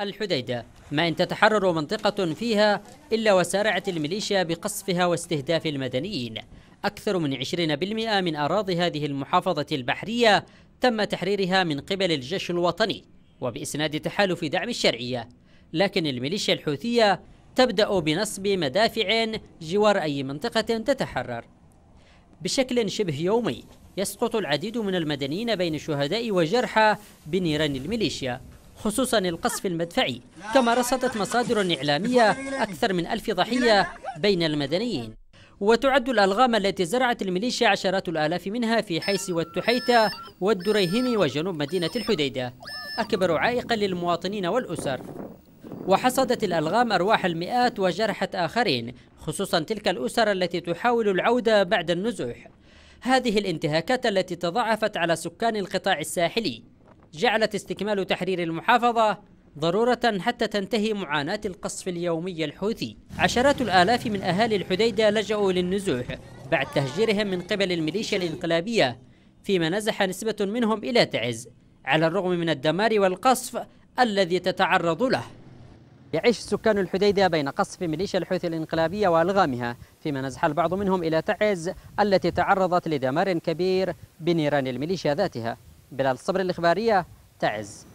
الحديدة ما إن تتحرر منطقة فيها إلا وسارعت الميليشيا بقصفها واستهداف المدنيين. أكثر من 20% من أراضي هذه المحافظة البحرية تم تحريرها من قبل الجيش الوطني وبإسناد تحالف دعم الشرعية. لكن الميليشيا الحوثية تبدأ بنصب مدافع جوار أي منطقة تتحرر. بشكل شبه يومي يسقط العديد من المدنيين بين شهداء وجرحى بنيران الميليشيا. خصوصا القصف المدفعي كما رصدت مصادر إعلامية أكثر من ألف ضحية بين المدنيين. وتعد الألغام التي زرعت الميليشيا عشرات الآلاف منها في حيس والتحيتة والدريهم وجنوب مدينة الحديدة. أكبر عائق للمواطنين والأسر. وحصدت الألغام أرواح المئات وجرحت آخرين خصوصا تلك الأسر التي تحاول العودة بعد النزوح. هذه الانتهاكات التي تضاعفت على سكان القطاع الساحلي. جعلت استكمال تحرير المحافظة ضرورة حتى تنتهي معاناة القصف اليومي الحوثي. عشرات الآلاف من أهالي الحديدة لجأوا للنزوح بعد تهجيرهم من قبل الميليشيا الإنقلابية فيما نزح نسبة منهم إلى تعز على الرغم من الدمار والقصف الذي تتعرض له. يعيش سكان الحديدة بين قصف ميليشيا الحوثي الإنقلابية وألغامها فيما نزح البعض منهم إلى تعز التي تعرضت لدمار كبير بنيران الميليشيا ذاتها. بلال. الصبر الإخبارية تعز.